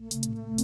Música